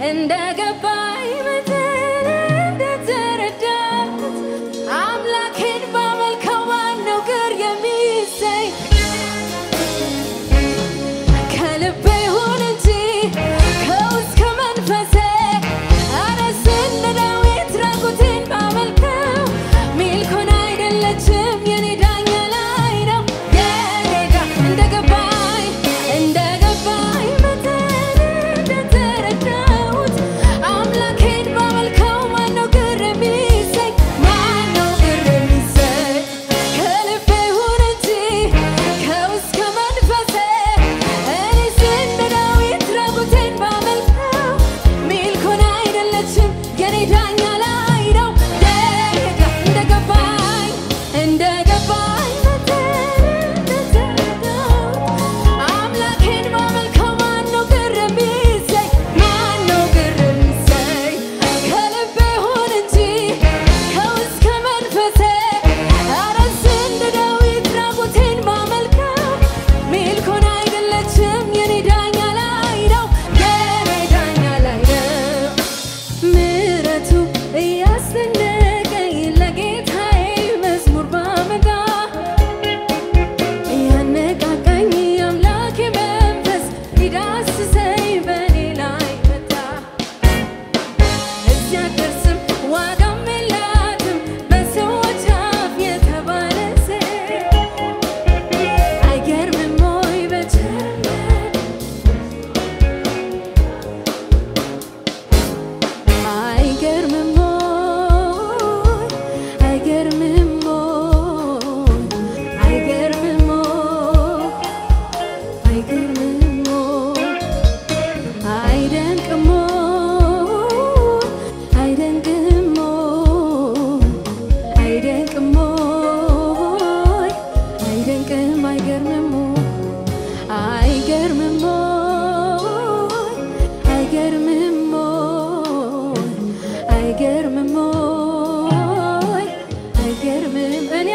and I got by አይገርምም እኔ